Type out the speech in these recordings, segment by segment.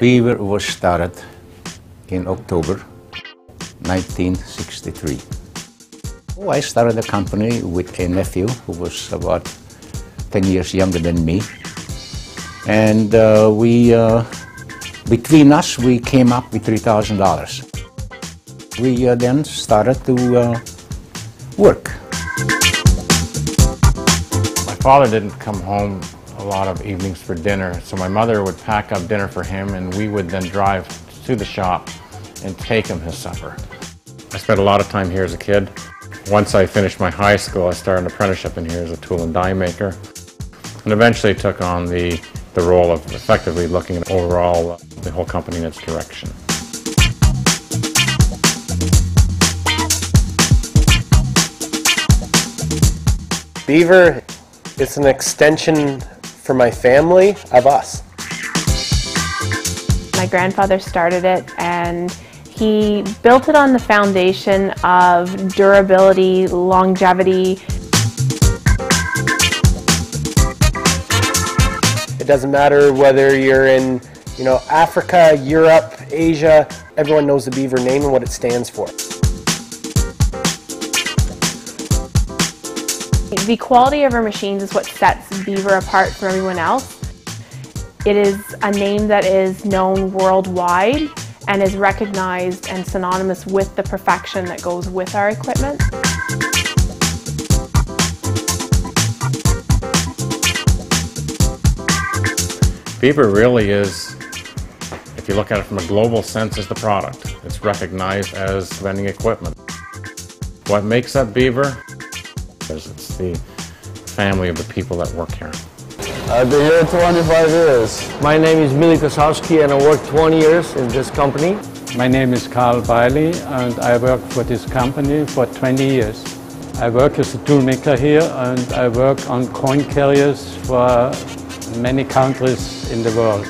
Beaver was started in October 1963. Oh, I started the company with a nephew who was about 10 years younger than me. And uh, we, uh, between us, we came up with $3,000. We uh, then started to uh, work. My father didn't come home a lot of evenings for dinner, so my mother would pack up dinner for him and we would then drive to the shop and take him his supper. I spent a lot of time here as a kid. Once I finished my high school, I started an apprenticeship in here as a tool and die maker, and eventually took on the, the role of effectively looking at overall uh, the whole company and its direction. Beaver is an extension for my family of us. My grandfather started it and he built it on the foundation of durability, longevity. It doesn't matter whether you're in, you know, Africa, Europe, Asia, everyone knows the Beaver name and what it stands for. The quality of our machines is what sets Beaver apart from everyone else. It is a name that is known worldwide and is recognized and synonymous with the perfection that goes with our equipment. Beaver really is, if you look at it from a global sense, is the product. It's recognized as vending equipment. What makes up Beaver is it's the family of the people that work here. I've been here 25 years. My name is Mili Kosowski and I worked 20 years in this company. My name is Carl Bailey and I work for this company for 20 years. I work as a toolmaker here and I work on coin carriers for many countries in the world.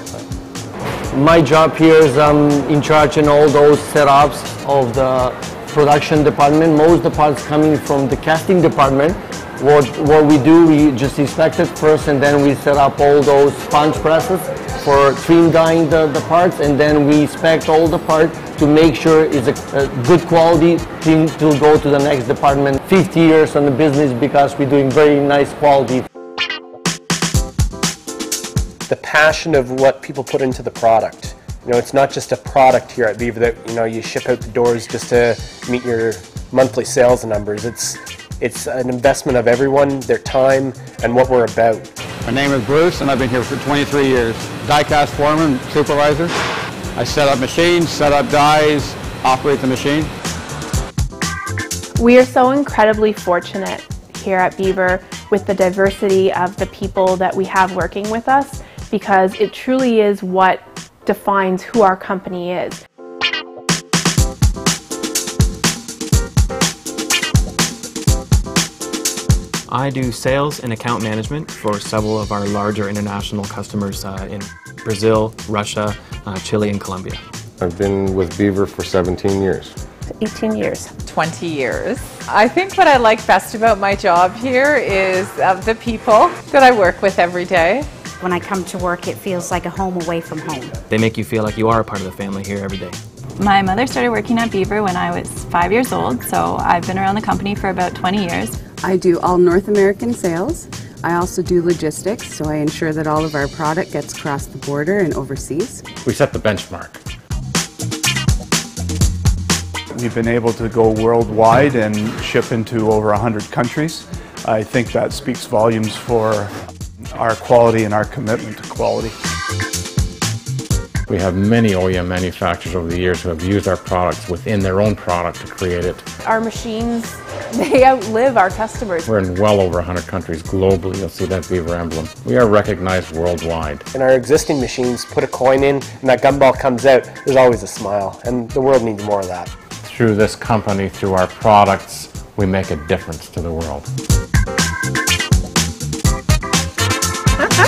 My job here is I'm in charge in all those setups of the production department. Most of the parts coming from the casting department what, what we do, we just inspect it first and then we set up all those sponge presses for trim dyeing the, the parts and then we inspect all the parts to make sure it's a, a good quality thing to go to the next department. 50 years on the business because we're doing very nice quality. The passion of what people put into the product. You know, it's not just a product here at Beaver that, you know, you ship out the doors just to meet your monthly sales numbers. It's it's an investment of everyone, their time, and what we're about. My name is Bruce, and I've been here for 23 years. Die-cast foreman, supervisor. I set up machines, set up dies, operate the machine. We are so incredibly fortunate here at Beaver with the diversity of the people that we have working with us because it truly is what defines who our company is. I do sales and account management for several of our larger international customers uh, in Brazil, Russia, uh, Chile, and Colombia. I've been with Beaver for 17 years. 18 years. 20 years. I think what I like best about my job here is uh, the people that I work with every day. When I come to work, it feels like a home away from home. They make you feel like you are a part of the family here every day. My mother started working at Beaver when I was five years old, so I've been around the company for about 20 years. I do all North American sales. I also do logistics, so I ensure that all of our product gets across the border and overseas. We set the benchmark. We've been able to go worldwide and ship into over 100 countries. I think that speaks volumes for our quality and our commitment to quality. We have many OEM manufacturers over the years who have used our products within their own product to create it. Our machines, they outlive our customers. We're in well over 100 countries globally. You'll see that Beaver emblem. We are recognized worldwide. In our existing machines, put a coin in and that gumball comes out, there's always a smile. And the world needs more of that. Through this company, through our products, we make a difference to the world.